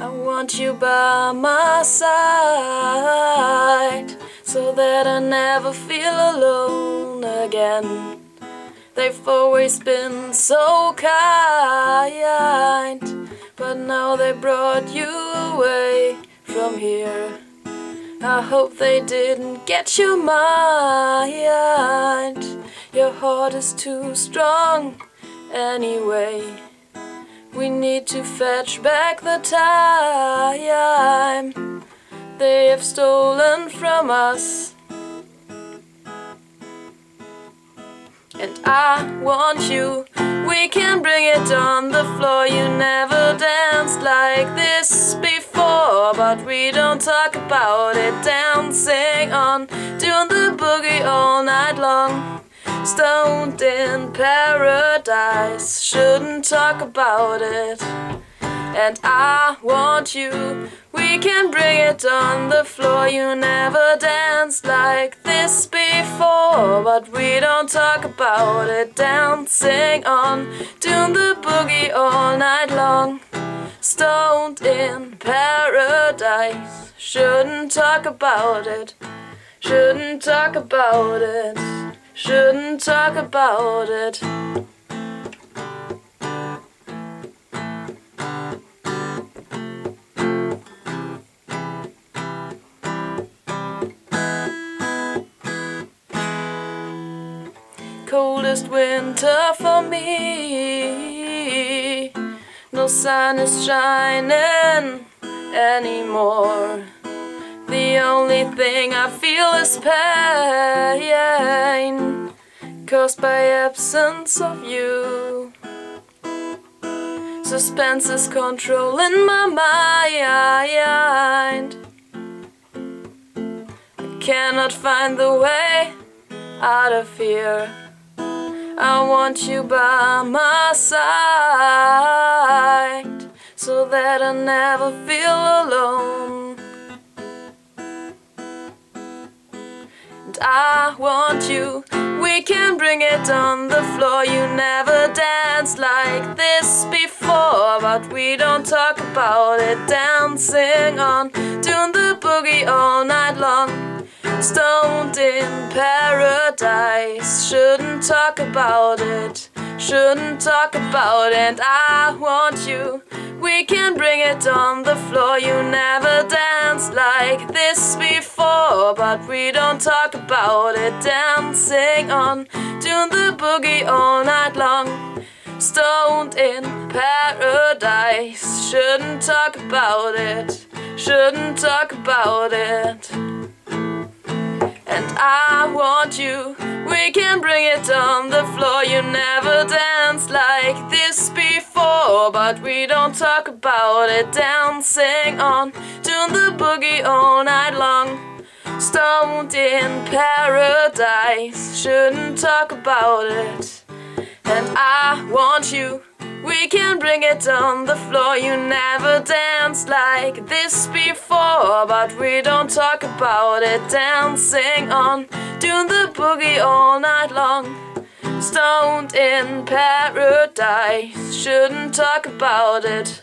I want you by my side so that I never feel alone again. They've always been so kind, but now they brought you away from here. I hope they didn't get your mind. Your heart is too strong anyway. We need to fetch back the time they have stolen from us. And I want you, we can bring it on the floor. You never danced like this before, but we don't talk about it. Dancing on, doing the boogie all night long. Stoned in paradise, shouldn't talk about it. And I want you, we can bring it on the floor. You never danced like this before, but we don't talk about it. Dancing on, doing the boogie all night long. Stoned in paradise, shouldn't talk about it. Shouldn't talk about it. Shouldn't talk about it. Coldest winter for me. No sun is shining anymore. The only thing I feel is pain caused by absence of you. Suspense is controlling my mind. I cannot find the way out of here. I want you by my side so that I never feel alone. I want you, we can bring it on the floor. You never danced like this before, but we don't talk about it. Dancing on, doing the boogie all night long. Stoned in paradise, shouldn't talk about it. Shouldn't talk about it. And I want you. We can bring it on the floor. You never danced like this before, but we don't talk about it. Dancing on, doing the boogie all night long. Stoned in paradise. Shouldn't talk about it. Shouldn't talk about it. And I want you, we can bring it on the floor. You never danced like this but we don't talk about it. Dancing on, doing the boogie all night long. Stoned in paradise, shouldn't talk about it. And I want you, we can bring it on the floor. You never danced like this before, but we don't talk about it. Dancing on, doing the boogie all night long. Stoned in paradise, shouldn't talk about it.